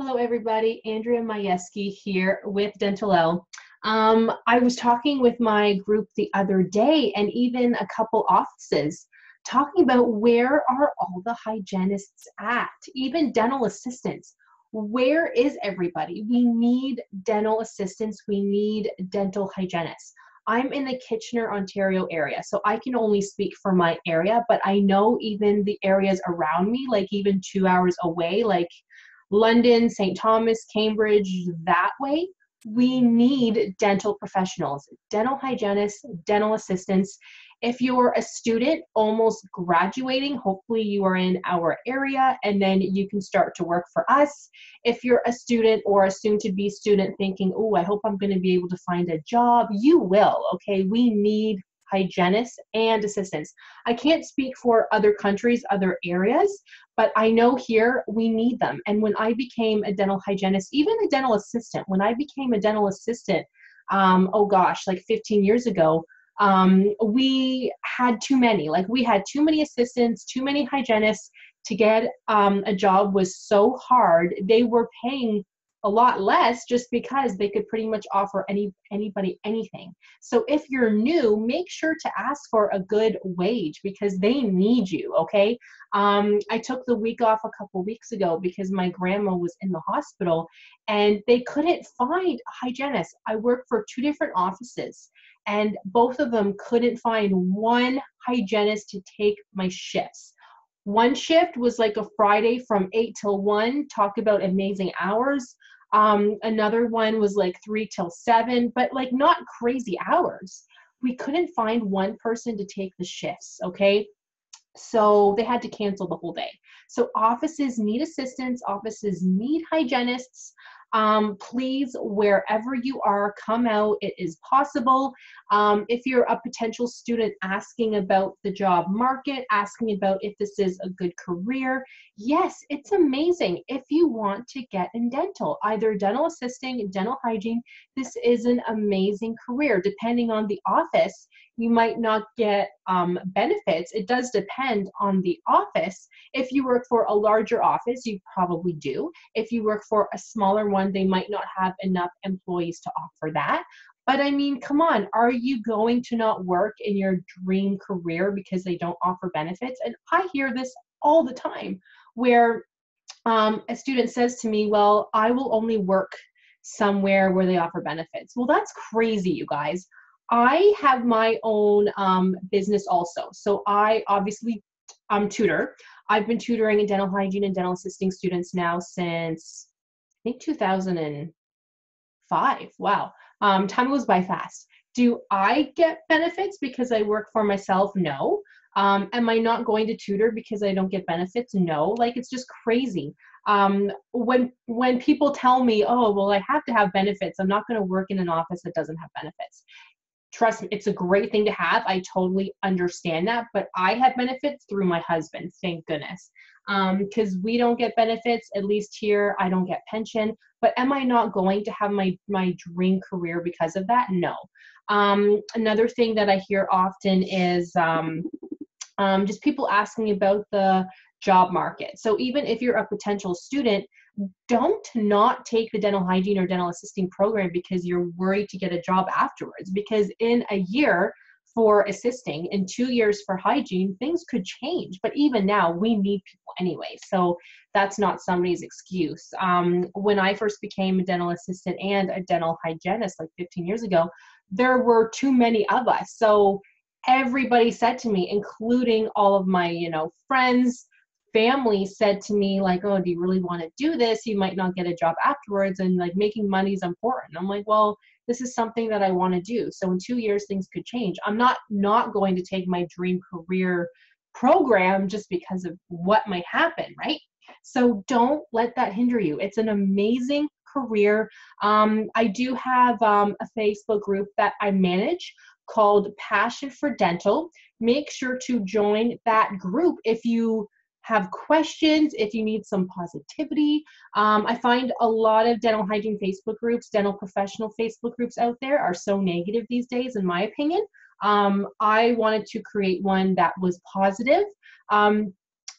Hello, everybody. Andrea Majewski here with Dentalelle. Um, I was talking with my group the other day and even a couple offices talking about where are all the hygienists at, even dental assistants. Where is everybody? We need dental assistants, we need dental hygienists. I'm in the Kitchener, Ontario area, so I can only speak for my area, but I know even the areas around me, like even two hours away, like London, St. Thomas, Cambridge, that way, we need dental professionals, dental hygienists, dental assistants. If you're a student almost graduating, hopefully you are in our area and then you can start to work for us. If you're a student or a soon to be student thinking, oh, I hope I'm going to be able to find a job, you will. Okay, we need hygienists and assistants. I can't speak for other countries, other areas, but I know here we need them. And when I became a dental hygienist, even a dental assistant, when I became a dental assistant, um, oh gosh, like 15 years ago, um, we had too many. Like we had too many assistants, too many hygienists. To get um, a job was so hard. They were paying a lot less just because they could pretty much offer any anybody anything. So if you're new, make sure to ask for a good wage because they need you. Okay. Um, I took the week off a couple weeks ago because my grandma was in the hospital and they couldn't find hygienists. I work for two different offices and both of them couldn't find one hygienist to take my shifts. One shift was like a Friday from 8 till 1, talk about amazing hours. Um, another one was like 3 till 7, but like not crazy hours. We couldn't find one person to take the shifts, okay? So they had to cancel the whole day. So offices need assistants, offices need hygienists. Um, please, wherever you are, come out. It is possible. Um, if you're a potential student asking about the job market, asking about if this is a good career, yes, it's amazing. If you want to get in dental, either dental assisting, dental hygiene, this is an amazing career. Depending on the office, you might not get um, benefits. It does depend on the office. If you work for a larger office, you probably do. If you work for a smaller one, they might not have enough employees to offer that. But I mean, come on, are you going to not work in your dream career because they don't offer benefits? And I hear this all the time where um, a student says to me, Well, I will only work somewhere where they offer benefits. Well, that's crazy, you guys. I have my own um, business also. So I obviously I'm tutor. I've been tutoring in dental hygiene and dental assisting students now since I think 2005. Wow, um, time goes by fast. Do I get benefits because I work for myself? No. Um, am I not going to tutor because I don't get benefits? No. Like it's just crazy. Um, when when people tell me, oh well, I have to have benefits, I'm not going to work in an office that doesn't have benefits trust me, it's a great thing to have. I totally understand that, but I have benefits through my husband, thank goodness. Because um, we don't get benefits, at least here, I don't get pension. But am I not going to have my my dream career because of that? No. Um, another thing that I hear often is um, um just people asking about the job market. So even if you're a potential student, don't not take the dental hygiene or dental assisting program because you're worried to get a job afterwards. Because in a year for assisting, in two years for hygiene, things could change. But even now, we need people anyway. So that's not somebody's excuse. Um, when I first became a dental assistant and a dental hygienist like 15 years ago, there were too many of us. So everybody said to me, including all of my, you know, friends, family said to me like oh do you really want to do this? You might not get a job afterwards and like making money is important. I'm like well this is something that i want to do. So in two years things could change. I'm not not going to take my dream career program just because of what might happen right? So don't let that hinder you. It's an amazing career. Um, i do have um, a facebook group that i manage called passion for dental. Make sure to join that group if you have questions, if you need some positivity. Um, I find a lot of dental hygiene Facebook groups, dental professional Facebook groups out there are so negative these days, in my opinion. Um, I wanted to create one that was positive. Um,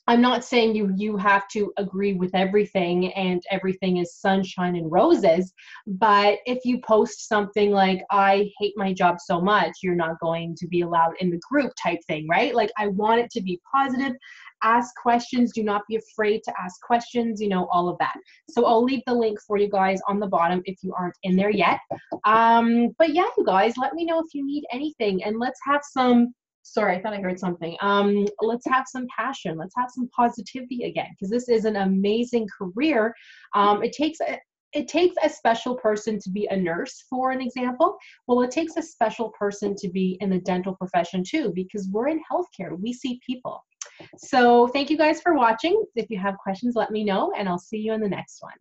I'm not saying you you have to agree with everything and everything is sunshine and roses, but if you post something like I hate my job so much, you're not going to be allowed in the group type thing, right? Like I want it to be positive. Ask questions, do not be afraid to ask questions, you know, all of that. So I'll leave the link for you guys on the bottom if you aren't in there yet. Um, but yeah, you guys, let me know if you need anything and let's have some sorry i thought i heard something. Um let's have some passion. Let's have some positivity again because this is an amazing career. Um it takes a, it takes a special person to be a nurse for an example. Well it takes a special person to be in the dental profession too because we're in healthcare. We see people so thank you guys for watching. If you have questions let me know and i'll see you in the next one